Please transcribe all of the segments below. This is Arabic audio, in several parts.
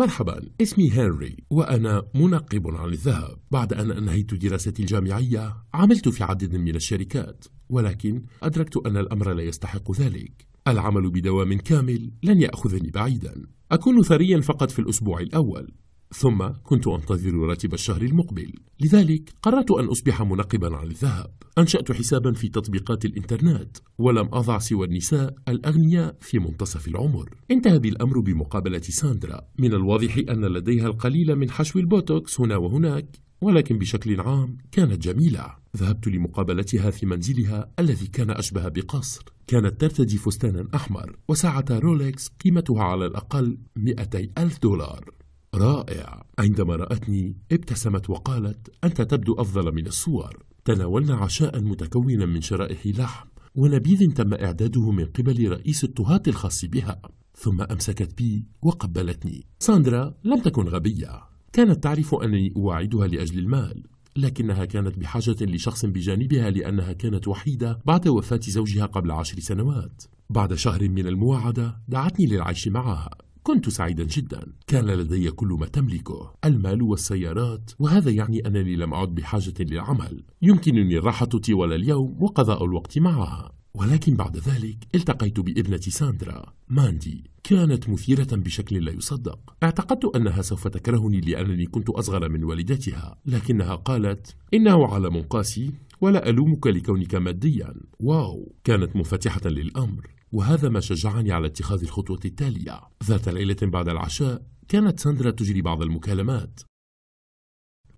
مرحبا اسمي هنري وأنا منقب عن الذهب بعد أن أنهيت دراستي الجامعية عملت في عدد من الشركات ولكن أدركت أن الأمر لا يستحق ذلك. العمل بدوام كامل لن يأخذني بعيدا. أكون ثريا فقط في الأسبوع الأول. ثم كنت أنتظر راتب الشهر المقبل. لذلك قررت أن أصبح منقبا عن الذهب أنشأت حسابا في تطبيقات الإنترنت ولم أضع سوى النساء الأغنياء في منتصف العمر. انتهى بالأمر بمقابلة ساندرا. من الواضح أن لديها القليل من حشو البوتوكس هنا وهناك ولكن بشكل عام كانت جميلة. ذهبت لمقابلتها في منزلها الذي كان أشبه بقصر. كانت ترتدي فستانا أحمر وساعة رولكس قيمتها على الأقل 200 ألف دولار. رائع. عندما رأتني ابتسمت وقالت أنت تبدو أفضل من الصور. تناولنا عشاء متكونا من شرائح لحم ونبيذ تم إعداده من قبل رئيس الطهاة الخاص بها. ثم أمسكت بي وقبلتني. ساندرا لم تكن غبية. كانت تعرف أنني أواعدها لأجل المال لكنها كانت بحاجة لشخص بجانبها لأنها كانت وحيدة بعد وفاة زوجها قبل عشر سنوات. بعد شهر من المواعدة دعتني للعيش معها. كنت سعيدا جدا. كان لدي كل ما تملكه. المال والسيارات. وهذا يعني أنني لم أعد بحاجة للعمل. يمكنني الراحة طوال اليوم وقضاء الوقت معها. ولكن بعد ذلك التقيت بابنة ساندرا. ماندي كانت مثيرة بشكل لا يصدق. اعتقدت أنها سوف تكرهني لأنني كنت أصغر من والدتها. لكنها قالت إنه عالم قاسي ولا ألومك لكونك ماديا. واو كانت منفتحة للأمر. وهذا ما شجعني على اتخاذ الخطوة التالية. ذات ليلة بعد العشاء كانت ساندرا تجري بعض المكالمات.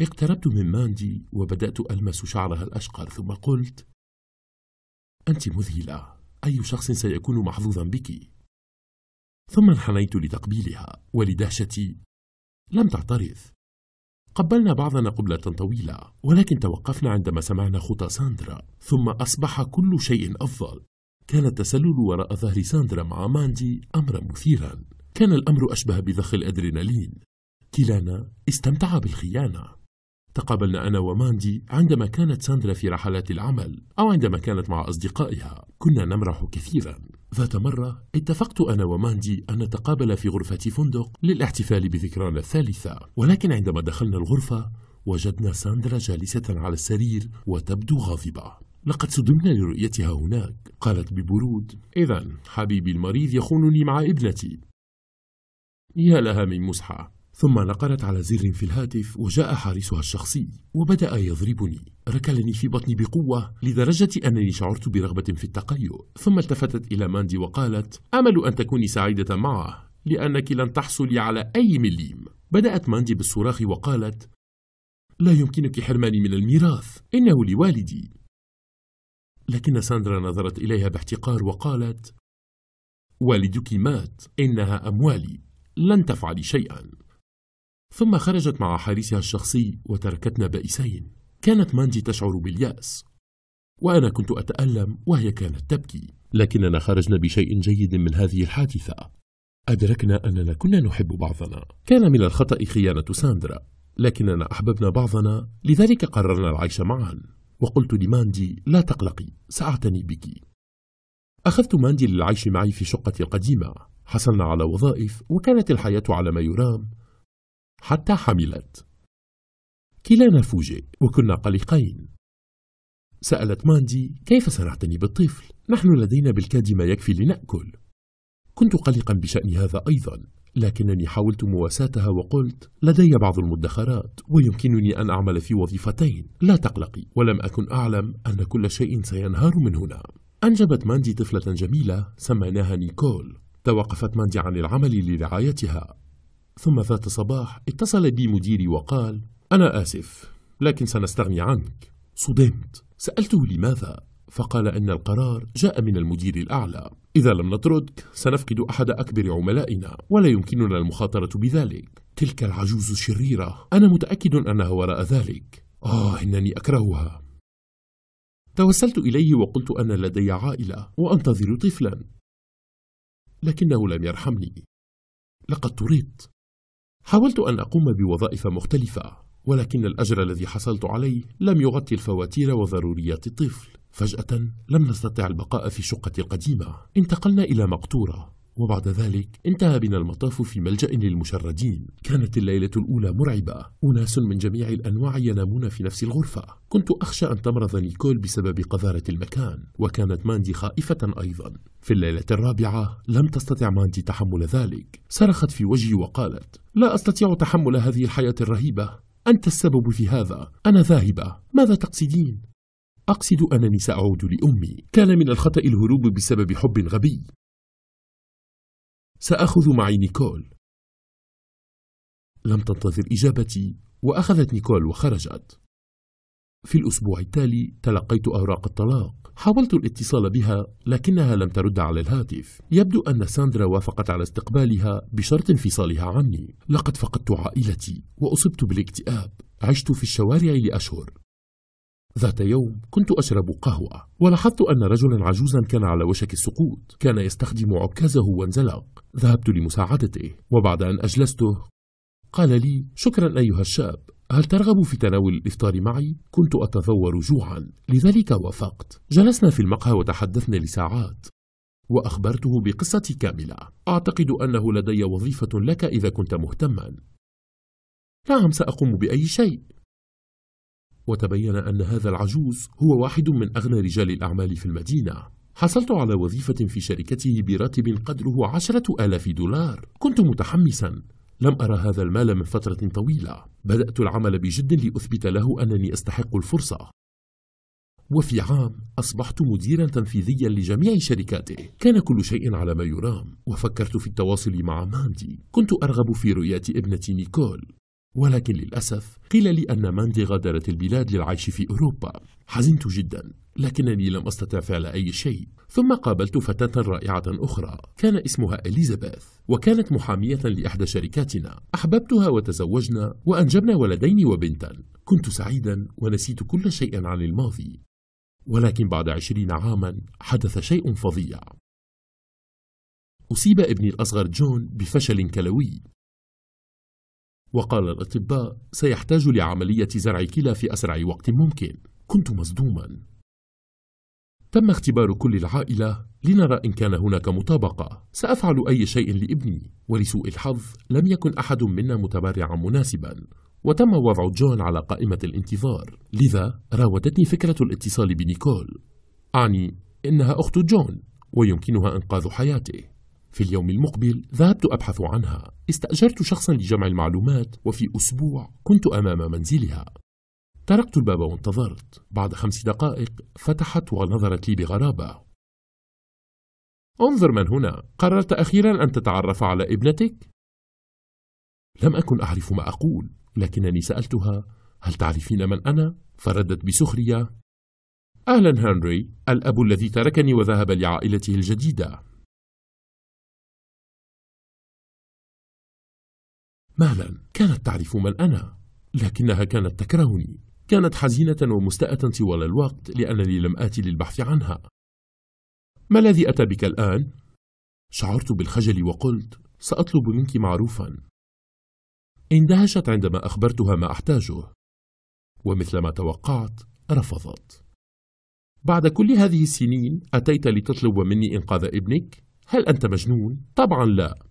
اقتربت من ماندي وبدأت ألمس شعرها الأشقر ثم قلت أنت مذهلة. أي شخص سيكون محظوظا بك. ثم انحنيت لتقبيلها. ولدهشتي لم تعترض. قبلنا بعضنا قبلة طويلة ولكن توقفنا عندما سمعنا خطى ساندرا ثم أصبح كل شيء أفضل. كان التسلل وراء ظهر ساندرا مع ماندي أمرا مثيرا. كان الأمر أشبه بضخ الأدرينالين. كلانا استمتع بالخيانة. تقابلنا أنا وماندي عندما كانت ساندرا في رحلات العمل أو عندما كانت مع أصدقائها. كنا نمرح كثيرا. ذات مرة اتفقت أنا وماندي أن نتقابل في غرفة فندق للاحتفال بذكرانا الثالثة. ولكن عندما دخلنا الغرفة وجدنا ساندرا جالسة على السرير وتبدو غاضبة. لقد صدمنا لرؤيتها هناك قالت ببرود. إذا حبيبي المريض يخونني مع ابنتي. يا لها من مسحة ثم نقرت على زر في الهاتف وجاء حارسها الشخصي وبدأ يضربني. ركلني في بطني بقوة لدرجة أنني شعرت برغبة في التقيؤ. ثم التفتت إلى ماندي وقالت أمل أن تكوني سعيدة معه لأنك لن تحصلي على أي مليم. بدأت ماندي بالصراخ وقالت لا يمكنك حرماني من الميراث إنه لوالدي. لكن ساندرا نظرت إليها باحتقار وقالت والدك مات إنها أموالي لن تفعلي شيئا. ثم خرجت مع حارسها الشخصي وتركتنا بائسين. كانت مانجي تشعر باليأس وأنا كنت أتألم وهي كانت تبكي. لكننا خرجنا بشيء جيد من هذه الحادثة. أدركنا أننا كنا نحب بعضنا. كان من الخطأ خيانة ساندرا لكننا أحببنا بعضنا لذلك قررنا العيش معا. وقلت لماندي لا تقلقي سأعتني بك. أخذت ماندي للعيش معي في شقتي القديمة. حصلنا على وظائف وكانت الحياة على ما يرام حتى حملت. كلانا فوجئ وكنا قلقين. سألت ماندي كيف سنعتني بالطفل؟ نحن لدينا بالكاد ما يكفي لنأكل. كنت قلقا بشأن هذا أيضا. لكنني حاولت مواساتها وقلت لدي بعض المدخرات ويمكنني أن أعمل في وظيفتين. لا تقلقي ولم أكن أعلم أن كل شيء سينهار من هنا. أنجبت ماندي طفلة جميلة سميناها نيكول. توقفت ماندي عن العمل لرعايتها. ثم ذات صباح اتصل بي مديري وقال أنا آسف لكن سنستغني عنك. صدمت. سألته لماذا؟ فقال أن القرار جاء من المدير الأعلى. إذا لم نطردك سنفقد أحد أكبر عملائنا ولا يمكننا المخاطرة بذلك. تلك العجوز الشريرة. أنا متأكد أنها وراء ذلك. آه إنني أكرهها. توسلت إليه وقلت أن لدي عائلة وأنتظر طفلا. لكنه لم يرحمني. لقد طردت. حاولت أن أقوم بوظائف مختلفة. ولكن الأجر الذي حصلت عليه لم يغطي الفواتير وضروريات الطفل. فجأة لم نستطع البقاء في شقتي القديمة. انتقلنا إلى مقطورة وبعد ذلك انتهى بنا المطاف في ملجأ للمشردين. كانت الليلة الأولى مرعبة. أناس من جميع الأنواع ينامون في نفس الغرفة. كنت أخشى أن تمرض نيكول بسبب قذارة المكان وكانت ماندي خائفة أيضا. في الليلة الرابعة لم تستطع ماندي تحمل ذلك. صرخت في وجهي وقالت لا أستطيع تحمل هذه الحياة الرهيبة. أنت السبب في هذا؟ أنا ذاهبة. ماذا تقصدين؟ أقصد أنني سأعود لأمي. كان من الخطأ الهروب بسبب حب غبي. سأخذ معي نيكول. لم تنتظر إجابتي وأخذت نيكول وخرجت. في الأسبوع التالي تلقيت أوراق الطلاق. حاولت الاتصال بها لكنها لم ترد على الهاتف. يبدو أن ساندرا وافقت على استقبالها بشرط انفصالها عني. لقد فقدت عائلتي وأصبت بالاكتئاب. عشت في الشوارع لأشهر. ذات يوم كنت أشرب قهوة ولاحظت أن رجلا عجوزا كان على وشك السقوط. كان يستخدم عكازه وانزلق ذهبت لمساعدته وبعد أن أجلسته قال لي شكرا أيها الشاب. هل ترغب في تناول الإفطار معي؟ كنت أتذور جوعا. لذلك وافقت. جلسنا في المقهى وتحدثنا لساعات. وأخبرته بقصتي كاملة. أعتقد أنه لدي وظيفة لك إذا كنت مهتما. نعم سأقوم بأي شيء. وتبين أن هذا العجوز هو واحد من أغنى رجال الأعمال في المدينة. حصلت على وظيفة في شركته براتب قدره عشرة آلاف دولار. كنت متحمسا. لم أرى هذا المال من فترة طويلة. بدأت العمل بجد لأثبت له أنني أستحق الفرصة. وفي عام أصبحت مديرا تنفيذيا لجميع شركاته كان كل شيء على ما يرام وفكرت في التواصل مع ماندي. كنت أرغب في رؤية ابنتي نيكول. ولكن للأسف قيل لي أن ماندي غادرت البلاد للعيش في أوروبا. حزنت جدا. لكنني لم أستطع فعل أي شيء ثم قابلت فتاة رائعة أخرى كان اسمها إليزابيث وكانت محامية لإحدى شركاتنا. أحببتها وتزوجنا وأنجبنا ولدين وبنتا. كنت سعيدا ونسيت كل شيء عن الماضي. ولكن بعد عشرين عاما حدث شيء فظيع. أصيب ابني الأصغر جون بفشل كلوي. وقال الأطباء سيحتاج لعملية زرع كلى في أسرع وقت ممكن. كنت مصدوما. تم اختبار كل العائلة لنرى إن كان هناك مطابقة. سأفعل أي شيء لابني ولسوء الحظ لم يكن أحد منا متبرعا مناسبا. وتم وضع جون على قائمة الانتظار. لذا راودتني فكرة الاتصال بنيكول. أعني إنها أخت جون ويمكنها إنقاذ حياته. في اليوم المقبل ذهبت أبحث عنها. استأجرت شخصا لجمع المعلومات وفي أسبوع كنت أمام منزلها. طرقت الباب وانتظرت. بعد خمس دقائق فتحت ونظرت لي بغرابة. انظر من هنا. قررت أخيرا أن تتعرف على ابنتك؟ لم أكن أعرف ما أقول لكنني سألتها هل تعرفين من أنا؟ فردت بسخرية. أهلا هنري. الأب الذي تركني وذهب لعائلته الجديدة. مالا كانت تعرف من أنا لكنها كانت تكرهني. كانت حزينة ومستاءة طوال الوقت لأنني لم آتي للبحث عنها ما الذي أتى بك الآن؟ شعرت بالخجل وقلت سأطلب منك معروفا اندهشت عندما أخبرتها ما أحتاجه ومثل ما توقعت رفضت بعد كل هذه السنين أتيت لتطلب مني إنقاذ ابنك؟ هل أنت مجنون؟ طبعا لا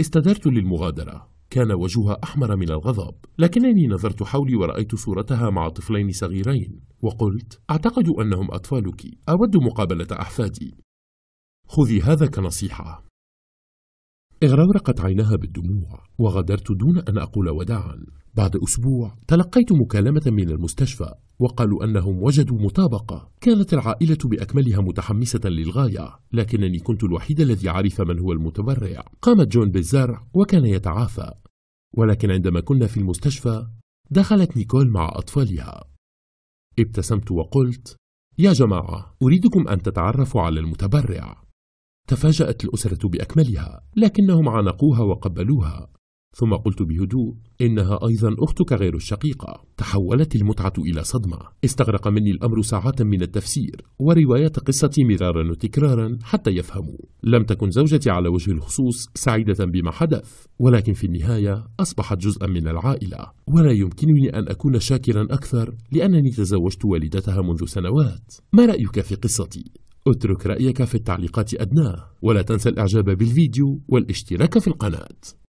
استدرت للمغادرة كان وجهها أحمر من الغضب. لكنني نظرت حولي ورأيت صورتها مع طفلين صغيرين. وقلت أعتقد أنهم أطفالك. أود مقابلة أحفادي. خذي هذا كنصيحة. اغرورقت عيناها بالدموع وغادرت دون أن أقول وداعا. بعد أسبوع تلقيت مكالمة من المستشفى وقالوا أنهم وجدوا مطابقة. كانت العائلة بأكملها متحمسة للغاية لكنني كنت الوحيد الذي عرف من هو المتبرع. قام جون بالزرع وكان يتعافى. ولكن عندما كنا في المستشفى دخلت نيكول مع أطفالها. ابتسمت وقلت يا جماعة أريدكم أن تتعرفوا على المتبرع. تفاجأت الأسرة بأكملها لكنهم عانقوها وقبلوها. ثم قلت بهدوء إنها أيضا أختك غير الشقيقة. تحولت المتعة إلى صدمة. استغرق مني الأمر ساعات من التفسير ورواية قصتي مرارا وتكرارا حتى يفهموا. لم تكن زوجتي على وجه الخصوص سعيدة بما حدث ولكن في النهاية أصبحت جزءا من العائلة. ولا يمكنني أن أكون شاكرا أكثر لأنني تزوجت والدتها منذ سنوات. ما رأيك في قصتي؟ أترك رأيك في التعليقات أدناه ولا تنسى الإعجاب بالفيديو والاشتراك في القناة.